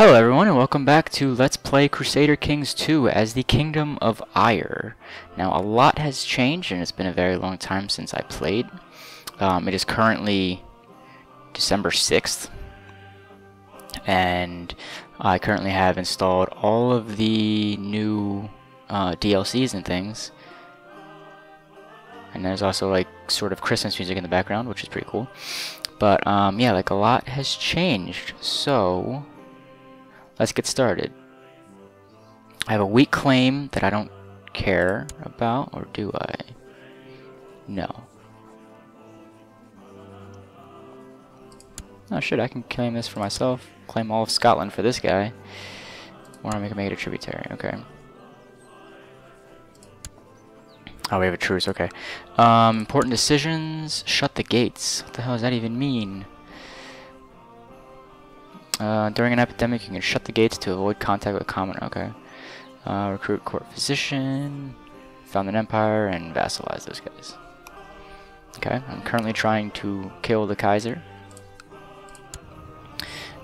Hello everyone and welcome back to Let's Play Crusader Kings 2 as the Kingdom of Ire. Now a lot has changed and it's been a very long time since I played. Um, it is currently December 6th and I currently have installed all of the new uh, DLCs and things. And there's also like sort of Christmas music in the background which is pretty cool. But um, yeah, like a lot has changed. So let's get started. I have a weak claim that I don't care about, or do I? No. Oh shit, I can claim this for myself. Claim all of Scotland for this guy. Or I can make it a tributary, okay. Oh, we have a truce, okay. Um, important decisions, shut the gates. What the hell does that even mean? Uh, during an epidemic, you can shut the gates to avoid contact with common. Okay. Uh, recruit court physician, found an empire, and vassalize those guys. Okay. I'm currently trying to kill the Kaiser.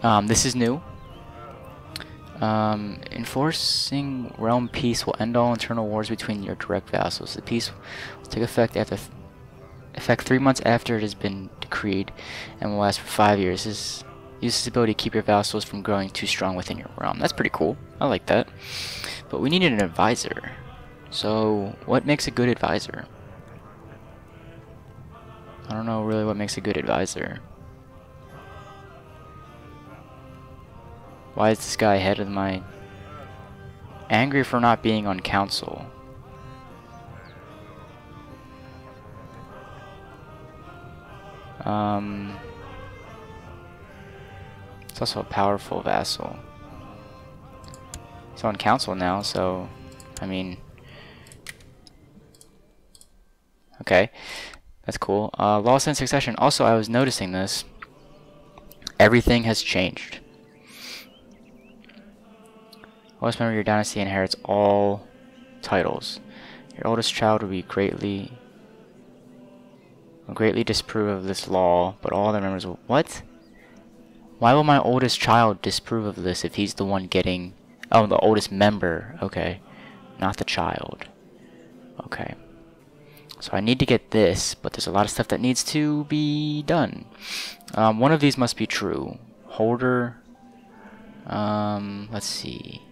Um, this is new. Um, enforcing realm peace will end all internal wars between your direct vassals. The peace will take effect after th effect three months after it has been decreed, and will last for five years. This Use this ability to keep your vassals from growing too strong within your realm. That's pretty cool. I like that. But we needed an advisor. So, what makes a good advisor? I don't know really what makes a good advisor. Why is this guy ahead of my... Angry for not being on council. Um... It's also a powerful vassal. He's on council now, so, I mean... Okay, that's cool. Uh, loss and succession. Also, I was noticing this. Everything has changed. Oldest member of your dynasty inherits all titles. Your oldest child will be greatly will greatly disapprove of this law, but all other members will what? Why will my oldest child disapprove of this if he's the one getting... Oh, the oldest member. Okay. Not the child. Okay. So I need to get this, but there's a lot of stuff that needs to be done. Um, one of these must be true. Holder... Um, let's see.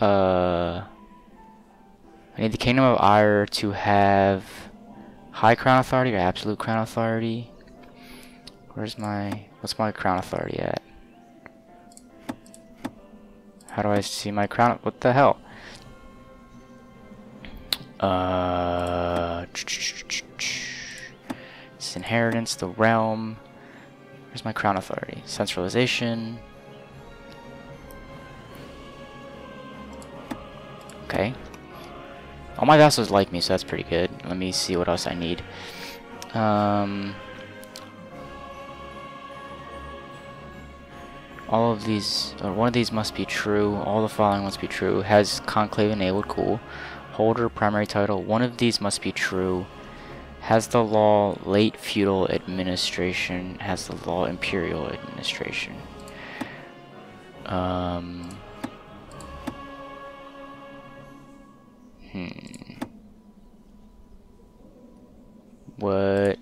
Uh... I need the Kingdom of Ire to have high crown authority or absolute crown authority? Where's my, what's my crown authority at? How do I see my crown, what the hell? Uh, it's inheritance, the realm. Where's my crown authority? Centralization. Okay, all my vassals like me, so that's pretty good. Let me see what else I need. Um, all of these, or one of these must be true. All the following must be true. Has conclave enabled, cool. Holder, primary title. One of these must be true. Has the law late feudal administration. Has the law imperial administration. Um, Hmm. What?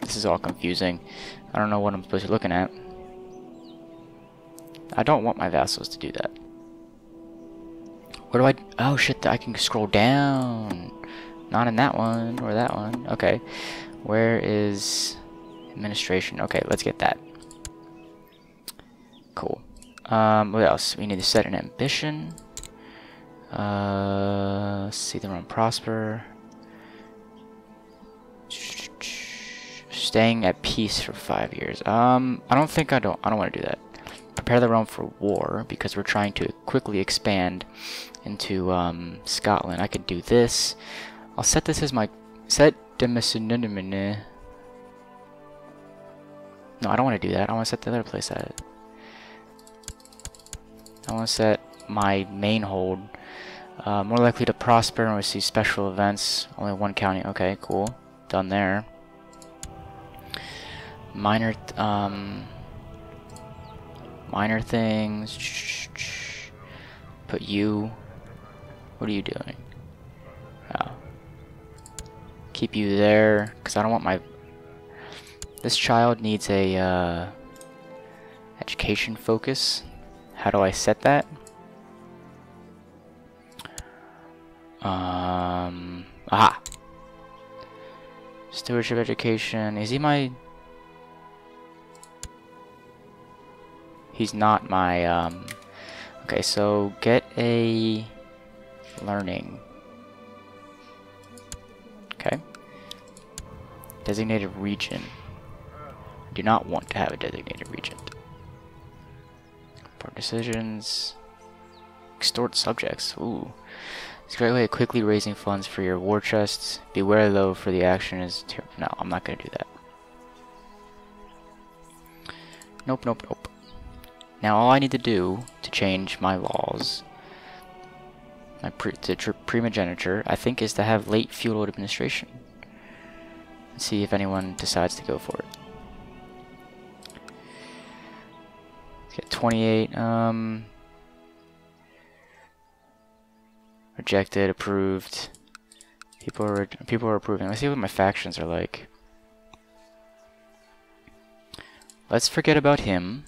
This is all confusing. I don't know what I'm supposed to be looking at. I don't want my vassals to do that. What do I... Oh shit, I can scroll down. Not in that one, or that one. Okay. Where is... Administration. Okay, let's get that. Cool. Um, what else? We need to set an ambition. Uh, see them run prosper. Staying at peace for five years. Um, I don't think I don't. I don't want to do that. Prepare the realm for war because we're trying to quickly expand into um, Scotland. I could do this. I'll set this as my set No, I don't want to do that. I want to set the other place at. I want to set my main hold uh, more likely to prosper and receive special events. Only one county. Okay, cool. Done there. minor, um, minor things. Put you. What are you doing? Oh. Keep you there, because I don't want my... This child needs a, uh, education focus. How do I set that? Um, aha! Stewardship education. Is he my... He's not my, um... Okay, so get a learning. Okay. Designated region. do not want to have a designated region. For decisions. Extort subjects. Ooh. It's a great way of quickly raising funds for your war chests. Beware though, for the action is... No, I'm not going to do that. Nope, nope, nope. Now all I need to do to change my laws, my pre to primogeniture, I think is to have late feudal administration. Let's see if anyone decides to go for it. Let's get 28, um... Rejected, approved. People are people are approving. Let's see what my factions are like. Let's forget about him.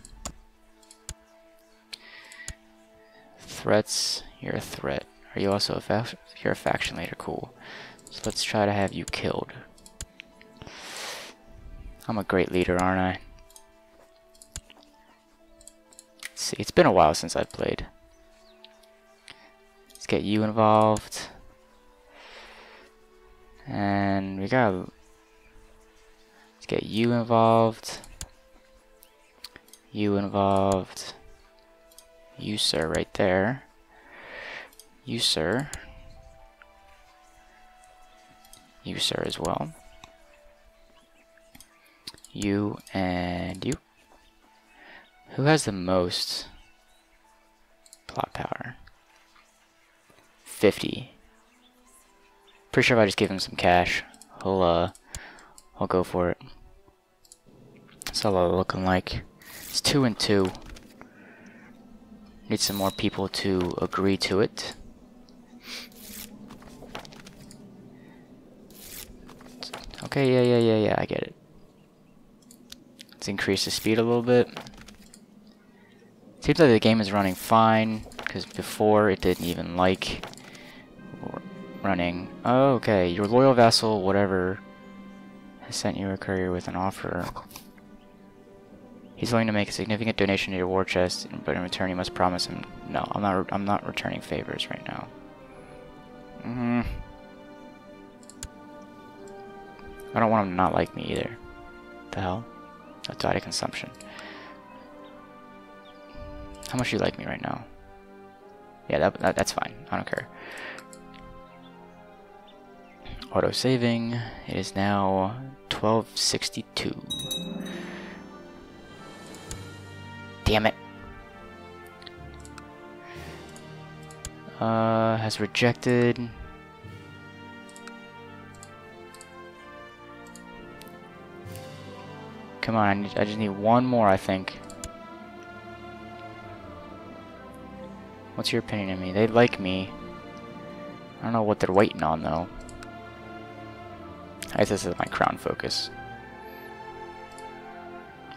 Threats. You're a threat. Are you also a faction? You're a faction leader. Cool. So let's try to have you killed. I'm a great leader, aren't I? Let's see, it's been a while since I've played. Let's get you involved. And we got let's get you involved. You involved. You sir right there. You sir. You sir as well. You and you. Who has the most plot power? 50. Pretty sure if I just give him some cash, he'll, uh, I'll go for it. That's all I'm looking like. It's two and two. Need some more people to agree to it. Okay, yeah, yeah, yeah, yeah, I get it. Let's increase the speed a little bit. Seems like the game is running fine, because before it didn't even like running. Oh, okay, your loyal vassal, whatever, has sent you a courier with an offer. He's willing to make a significant donation to your war chest, but in return you must promise him. No, I'm not. I'm not returning favors right now. Mm hmm. I don't want him to not like me either. The hell? That's out of consumption. How much do you like me right now? Yeah, that, that that's fine. I don't care. Auto saving. It is now 1262. Damn it. Uh, has rejected. Come on, I, need, I just need one more, I think. What's your opinion of me? They like me. I don't know what they're waiting on, though. I guess this is my crown focus.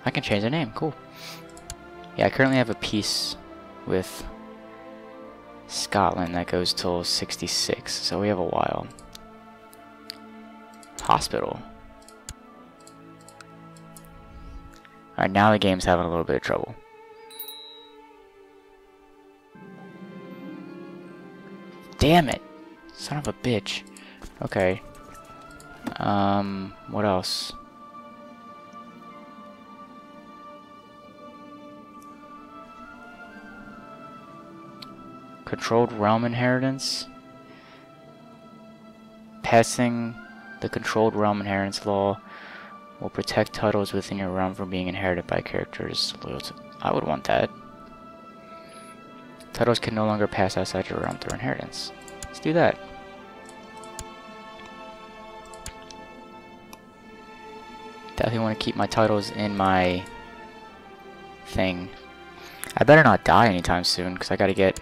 I can change the name, cool. Yeah, I currently have a peace with Scotland that goes till 66, so we have a while. Hospital. Alright, now the game's having a little bit of trouble. Damn it! Son of a bitch. Okay. Um, what else? Controlled realm inheritance. Passing the controlled realm inheritance law will protect titles within your realm from being inherited by characters loyal to... I would want that. Titles can no longer pass outside your realm through inheritance. Let's do that. Definitely want to keep my titles in my thing. I better not die anytime soon, because I gotta get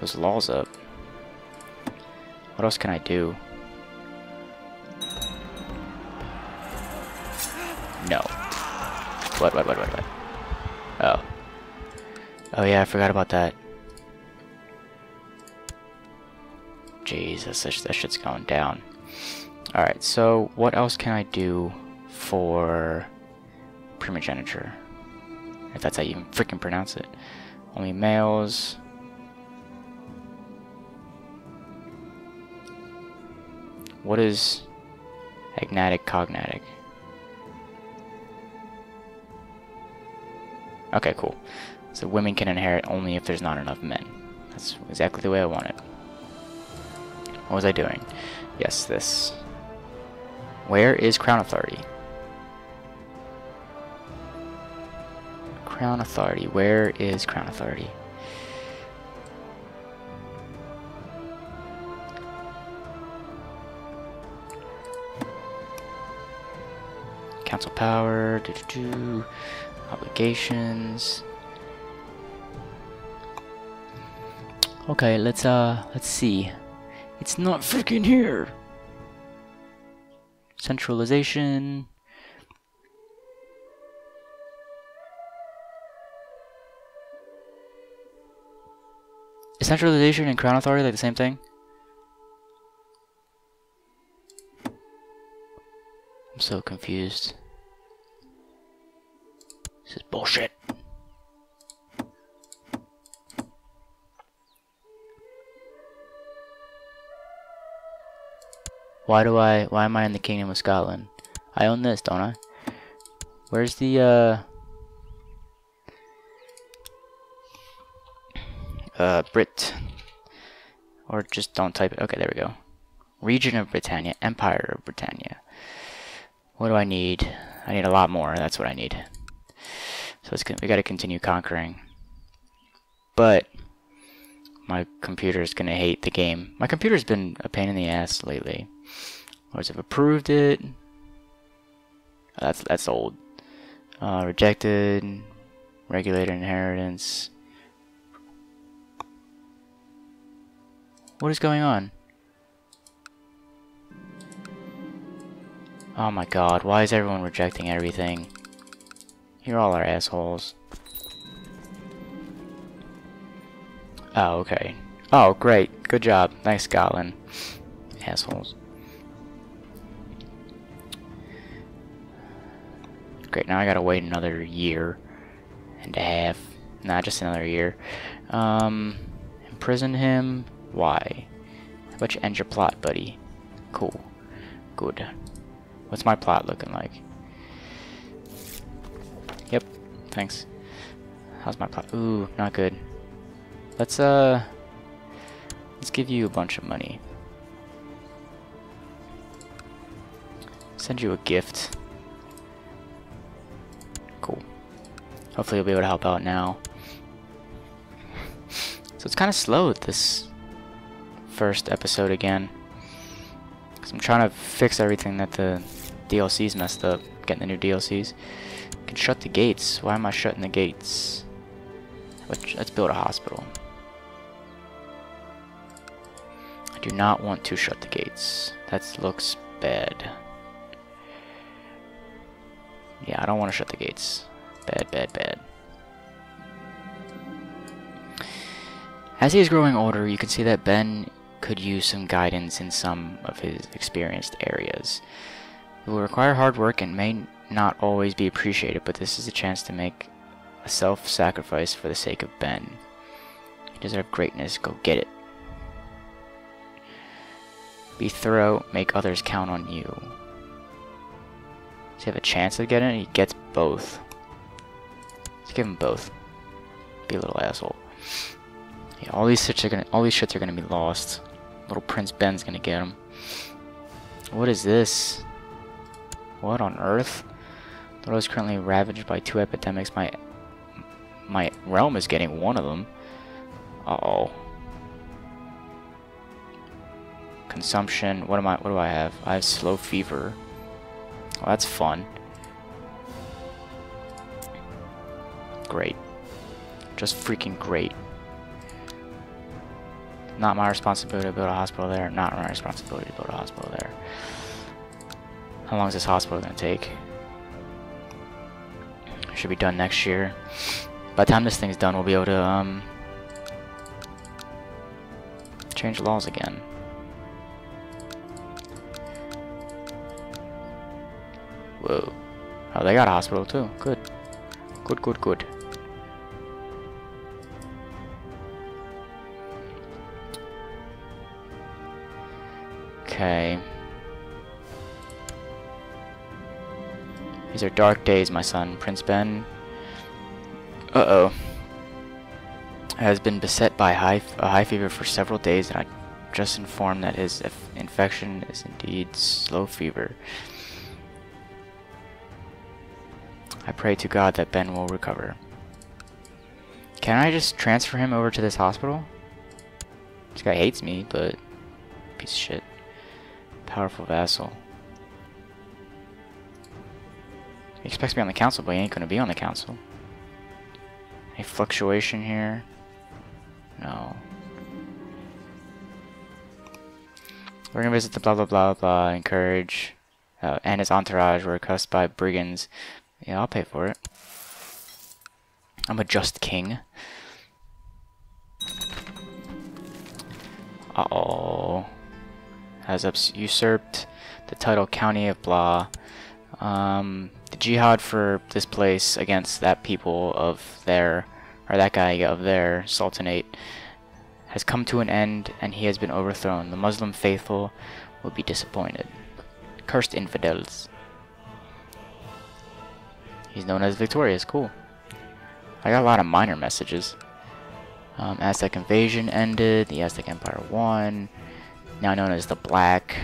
those laws up. What else can I do? No. What, what, what, what, what? Oh. Oh yeah, I forgot about that. Jesus, that, that shit's going down. Alright, so what else can I do for primogeniture? If that's how you even freaking pronounce it. Only males. What is agnatic cognatic? Okay, cool. So women can inherit only if there's not enough men. That's exactly the way I want it. What was I doing? Yes, this. Where is Crown Authority? Crown Authority. Where is Crown Authority? Council power. Doo -doo -doo, obligations. Okay, let's uh, let's see. It's not freaking here. Centralization. Centralization and crown authority like the same thing? I'm so confused. This is bullshit. Why do I, why am I in the Kingdom of Scotland? I own this, don't I? Where's the, uh... Uh, Brit. Or just don't type it. Okay, there we go. Region of Britannia. Empire of Britannia. What do I need? I need a lot more. That's what I need. So let's, we gotta continue conquering. But, my computer is gonna hate the game. My computer's been a pain in the ass lately. Lords have approved it. Oh, that's that's old. Uh, rejected. Regulator inheritance. What is going on? Oh my god, why is everyone rejecting everything? You're all our assholes. Oh, okay. Oh, great. Good job. Nice, Scotland. Assholes. Great, now I gotta wait another year and a half. Not just another year. Um, imprison him. Why? How about you end your plot, buddy? Cool. Good. What's my plot looking like? Yep, thanks. How's my plot? Ooh, not good. Let's, uh... Let's give you a bunch of money. Send you a gift. Cool. Hopefully you'll be able to help out now. So it's kind of slow this first episode again. Because I'm trying to fix everything that the DLC's messed up. Getting the new DLCs. can shut the gates. Why am I shutting the gates? Let's build a hospital. I do not want to shut the gates. That looks bad. Yeah, I don't want to shut the gates. Bad, bad, bad. As he is growing older, you can see that Ben could use some guidance in some of his experienced areas. It will require hard work and may not always be appreciated, but this is a chance to make a self-sacrifice for the sake of Ben. You deserve greatness, go get it. Be thorough, make others count on you. Does he have a chance of getting it? He gets both. Let's give him both. Be a little asshole. Yeah, all these shits are gonna all these shits are gonna be lost. Little Prince Ben's gonna get him. What is this? What on earth? The world is currently ravaged by two epidemics. My my realm is getting one of them. Uh-oh. Consumption. What am I what do I have? I have slow fever. Well, that's fun. Great. Just freaking great. Not my responsibility to build a hospital there. Not my responsibility to build a hospital there. How long is this hospital going to take? Should be done next year. By the time this thing's done, we'll be able to um, change laws again. Whoa. Oh, they got a hospital too. Good. Good, good, good. Okay. These are dark days, my son. Prince Ben. Uh-oh. Has been beset by high a high fever for several days, and I just informed that his infection is indeed slow fever. I pray to God that Ben will recover. Can I just transfer him over to this hospital? This guy hates me, but piece of shit. Powerful vassal. He expects me on the council, but he ain't gonna be on the council. Any fluctuation here? No. We're gonna visit the blah blah blah blah, encourage, uh, and his entourage were cussed by brigands yeah, I'll pay for it. I'm a just king. Uh-oh. Has usurped the title County of Blah. Um, the jihad for this place against that people of their, or that guy of their sultanate has come to an end and he has been overthrown. The Muslim faithful will be disappointed. Cursed infidels. He's known as victorious. Cool. I got a lot of minor messages. Um, Aztec invasion ended. The Aztec Empire won. Now known as the Black.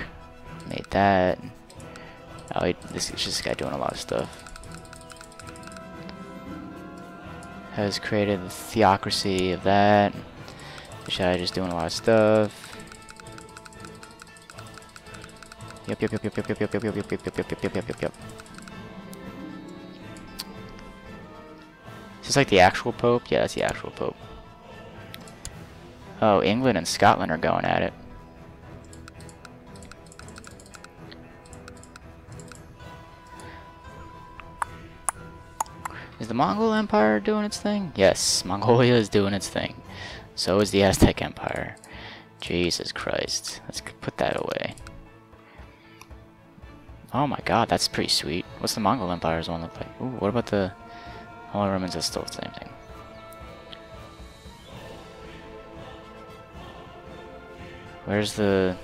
Made that. Oh, this is just guy doing a lot of stuff. Has created the theocracy of that. This guy just doing a lot of stuff. Yep, yep, yep, yep, yep, yep, yep, yep, yep, yep, yep, yep, yep, yep, yep, yep. Is this like the actual Pope? Yeah, that's the actual Pope. Oh, England and Scotland are going at it. Is the Mongol Empire doing its thing? Yes, Mongolia is doing its thing. So is the Aztec Empire. Jesus Christ. Let's put that away. Oh my god, that's pretty sweet. What's the Mongol Empire's one look like? Ooh, what about the... All Romans are still the same thing. Where's the...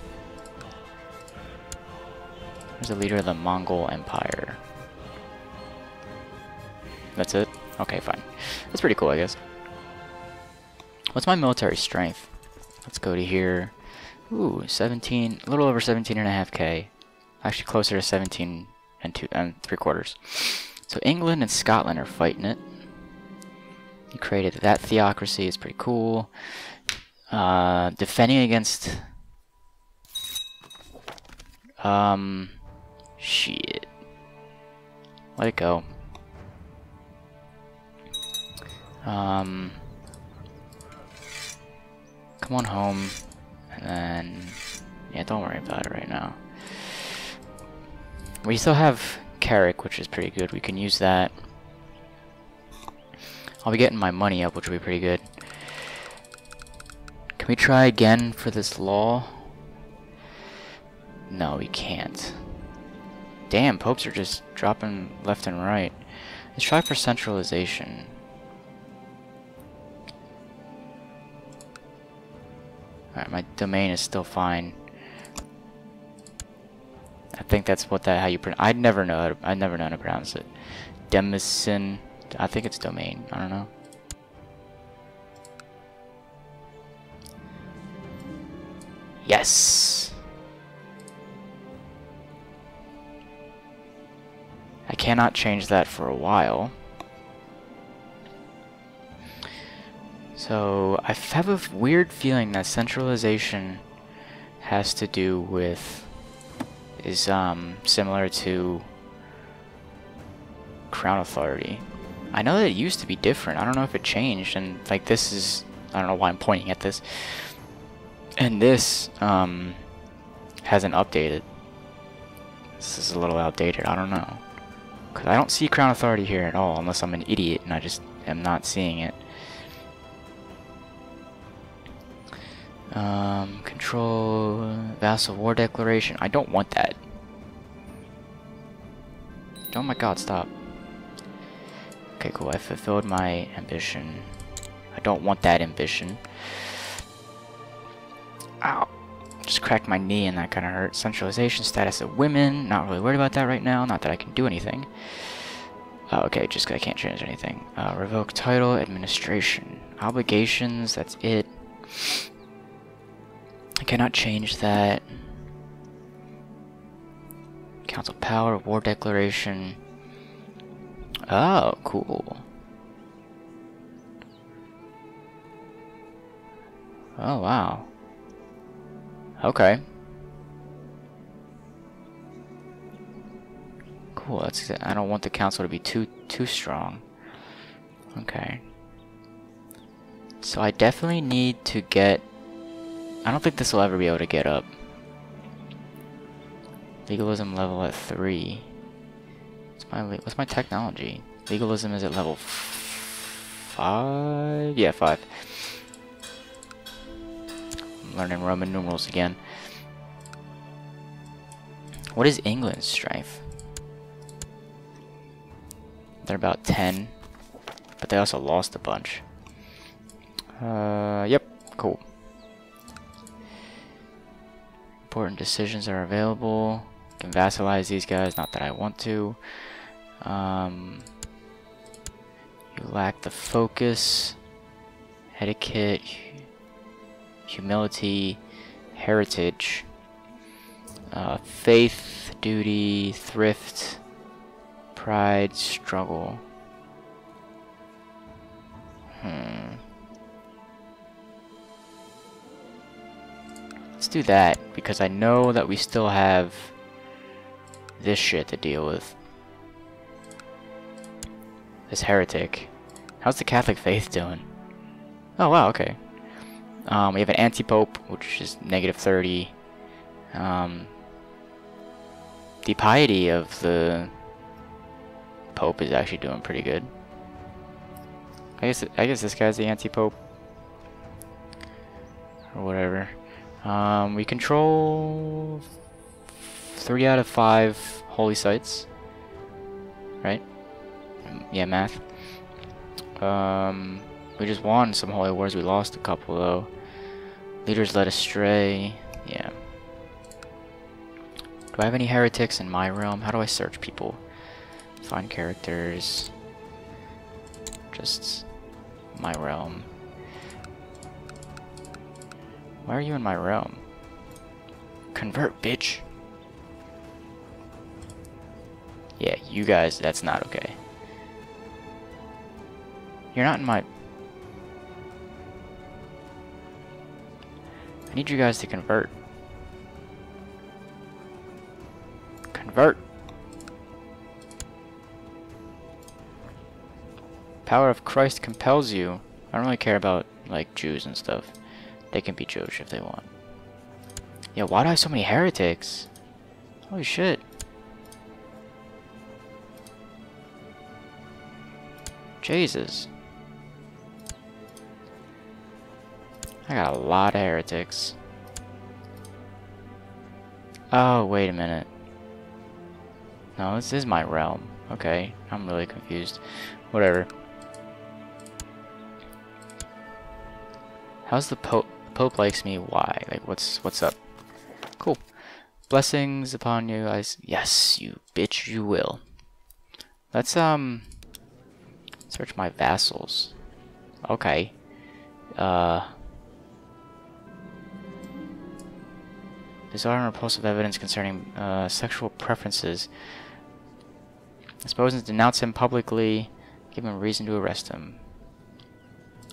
Where's the leader of the Mongol Empire? That's it? Okay, fine. That's pretty cool, I guess. What's my military strength? Let's go to here. Ooh, 17, a little over 17 and a half K. Actually closer to 17 and two and three quarters. So England and Scotland are fighting it. He created that theocracy. It's pretty cool. Uh, defending against... Um... Shit. Let it go. Um... Come on home. And then... Yeah, don't worry about it right now. We still have Carrick, which is pretty good. We can use that. I'll be getting my money up, which will be pretty good. Can we try again for this law? No, we can't. Damn, popes are just dropping left and right. Let's try for centralization. Alright, my domain is still fine. I think that's what that how you pronounce. I'd never know. How to, I'd never know how to pronounce it. Demison. I think it's domain. I don't know. Yes. I cannot change that for a while. So I have a weird feeling that centralization has to do with is um, similar to Crown Authority. I know that it used to be different. I don't know if it changed. And like this is, I don't know why I'm pointing at this. And this um, hasn't updated. This is a little outdated. I don't know. Because I don't see Crown Authority here at all, unless I'm an idiot and I just am not seeing it. Um, control vassal war declaration. I don't want that. Oh my god, stop. Okay, cool. I fulfilled my ambition. I don't want that ambition. Ow. Just cracked my knee and that kind of hurt. Centralization status of women. Not really worried about that right now. Not that I can do anything. Uh, okay, just I can't change anything. Uh, revoke title, administration. Obligations, that's it. Cannot change that. Council power, war declaration. Oh, cool. Oh, wow. Okay. Cool, that's I don't want the council to be too too strong. Okay. So I definitely need to get I don't think this will ever be able to get up. Legalism level at 3. What's my what's my technology? Legalism is at level 5? Yeah, 5. I'm learning Roman numerals again. What is England's strength? They're about 10. But they also lost a bunch. Uh, yep, Important decisions are available. Can vassalize these guys, not that I want to. Um, you lack the focus, etiquette, humility, heritage, uh, faith, duty, thrift, pride, struggle. Hmm. Do that, because I know that we still have this shit to deal with. This heretic. How's the Catholic faith doing? Oh wow, okay. Um, we have an anti-pope, which is negative 30. Um, the piety of the pope is actually doing pretty good. I guess I guess this guy's the anti-pope or whatever. Um, we control three out of five holy sites, right? Yeah, math. Um, we just won some holy wars. We lost a couple though. Leaders led astray. Yeah. Do I have any heretics in my realm? How do I search people? Find characters. Just my realm. Why are you in my realm? Convert, bitch! Yeah, you guys, that's not okay. You're not in my... I need you guys to convert. Convert! Power of Christ compels you. I don't really care about, like, Jews and stuff. They can be Jewish if they want. Yeah, why do I have so many heretics? Holy shit. Jesus. I got a lot of heretics. Oh, wait a minute. No, this is my realm. Okay, I'm really confused. Whatever. How's the Pope? Pope likes me. Why? Like, what's what's up? Cool. Blessings upon you. I yes, you bitch, you will. Let's um search my vassals. Okay. Uh. Bizarre and repulsive evidence concerning uh, sexual preferences. Expose and denounce him publicly. Give him reason to arrest him.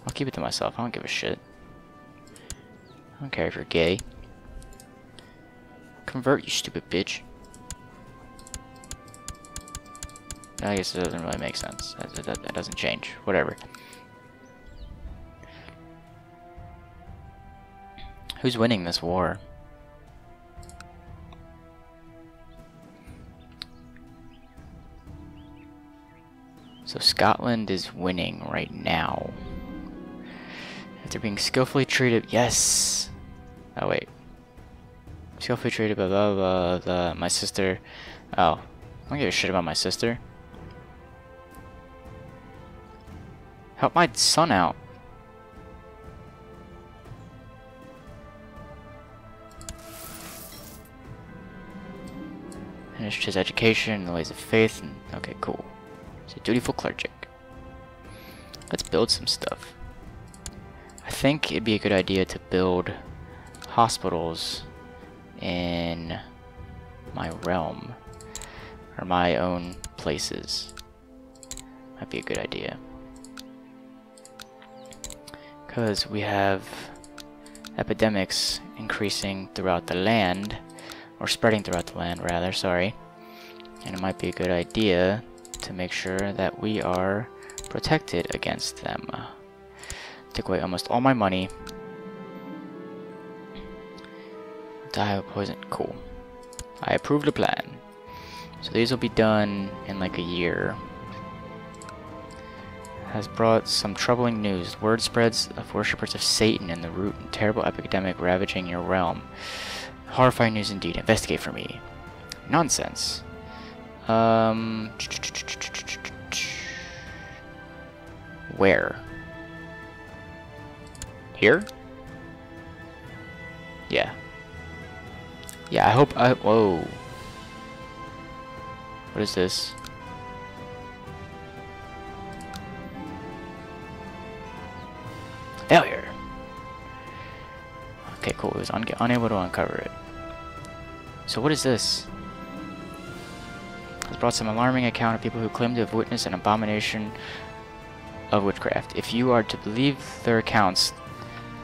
I'll keep it to myself. I don't give a shit. I don't care if you're gay. Convert, you stupid bitch. I guess it doesn't really make sense. That, doesn't change. Whatever. Who's winning this war? So Scotland is winning right now. After being skillfully treated, yes. Oh wait. Skillfully treated, blah blah blah. blah. My sister. Oh, I don't give a shit about my sister. Help my son out. Finished his education the ways of faith, and okay, cool. He's a dutiful cleric. Let's build some stuff. I think it'd be a good idea to build hospitals in my realm or my own places. Might be a good idea. Because we have epidemics increasing throughout the land, or spreading throughout the land rather, sorry. And it might be a good idea to make sure that we are protected against them. Took away almost all my money. Die of poison. Cool. I approve the plan. So these will be done in like a year. Has brought some troubling news. Word spreads of worshippers of Satan and the root and terrible epidemic ravaging your realm. Horrifying news indeed. Investigate for me. Nonsense. Um. Where? Here? Yeah. Yeah, I hope I- whoa. What is this? Failure! Okay, cool, it was un unable to uncover it. So what is this? Has brought some alarming account of people who claim to have witnessed an abomination of witchcraft. If you are to believe their accounts,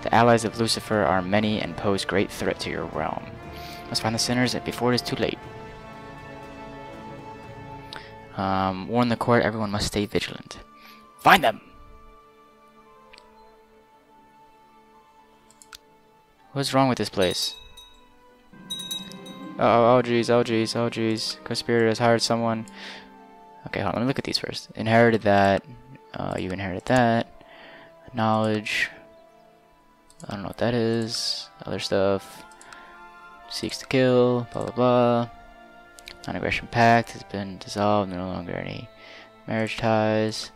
the allies of Lucifer are many and pose great threat to your realm. Find the sinners before it is too late. Um, warn the court, everyone must stay vigilant. Find them! What's wrong with this place? Oh, oh jeez, oh geez, oh geez. Conspirator has hired someone. Okay, hold on, let me look at these first. Inherited that. Uh, you inherited that. Knowledge. I don't know what that is. Other stuff. Seeks to kill. Blah blah blah. Non-aggression pact has been dissolved. No longer any marriage ties.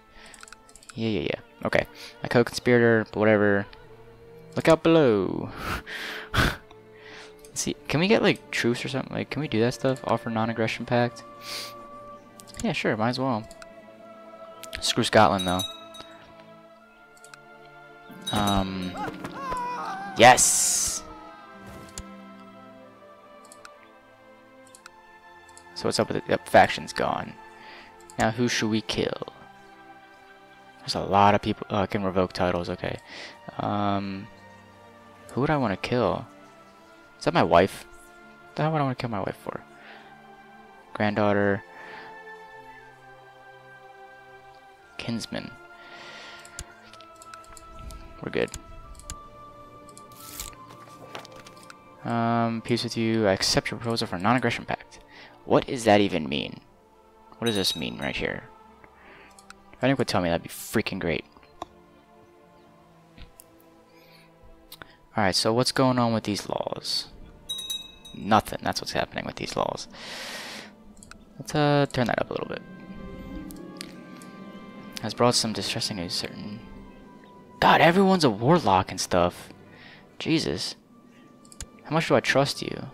Yeah, yeah, yeah. Okay. A co-conspirator, whatever. Look out below. see, can we get like truce or something? Like, can we do that stuff? Offer non-aggression pact? Yeah, sure. Might as well. Screw Scotland though. Um. Yes. So what's up with the yep, faction's gone. Now who should we kill? There's a lot of people. Oh, I can revoke titles. Okay. Um. Who would I want to kill? Is that my wife? What the would I want to kill my wife for? Granddaughter. Kinsman. We're good. Um, peace with you. I accept your proposal for non-aggression pact. What does that even mean? What does this mean right here? If anyone could tell me, that'd be freaking great. Alright, so what's going on with these laws? Nothing. That's what's happening with these laws. Let's uh, turn that up a little bit. Has brought some distressing news, certain... God, everyone's a warlock and stuff. Jesus. How much do I trust you?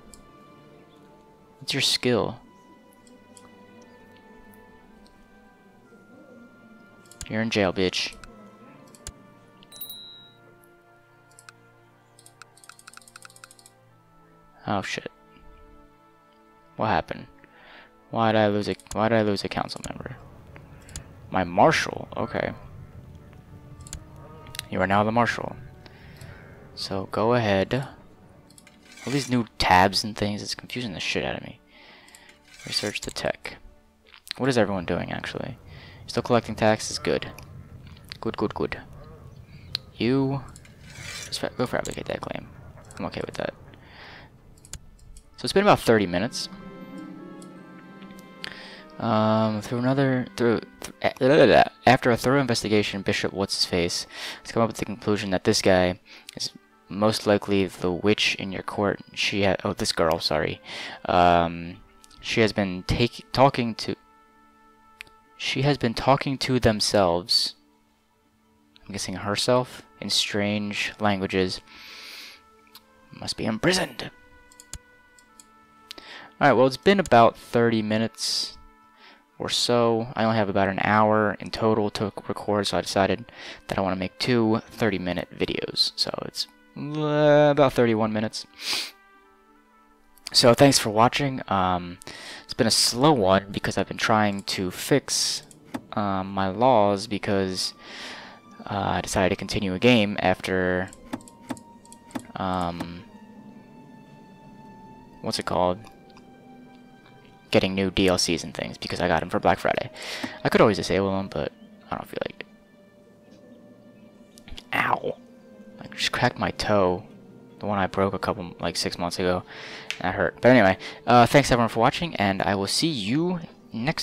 What's your skill? You're in jail, bitch. Oh shit. What happened? Why did I lose a why did I lose a council member? My marshal, okay. You are now the marshal. So go ahead. All these new tabs and things, it's confusing the shit out of me. Research the tech. What is everyone doing, actually? Still collecting taxes? Good. Good, good, good. You... Just go fabricate that claim. I'm okay with that. So it's been about 30 minutes. Um, through another, through, th after a thorough investigation, Bishop What's His Face has come up with the conclusion that this guy is most likely the witch in your court. She had, oh, this girl, sorry. Um, she has been take, talking to, she has been talking to themselves, I'm guessing herself, in strange languages. Must be imprisoned. Alright, well, it's been about 30 minutes or so. I only have about an hour in total to record, so I decided that I want to make two 30 minute videos. So it's uh, about 31 minutes. So thanks for watching. Um, it's been a slow one because I've been trying to fix um, my laws because uh, I decided to continue a game after um, what's it called? Getting new DLCs and things because I got them for Black Friday. I could always disable them, but I don't feel like it. Ow! I just cracked my toe. The one I broke a couple, like six months ago. That hurt. But anyway, uh, thanks everyone for watching, and I will see you next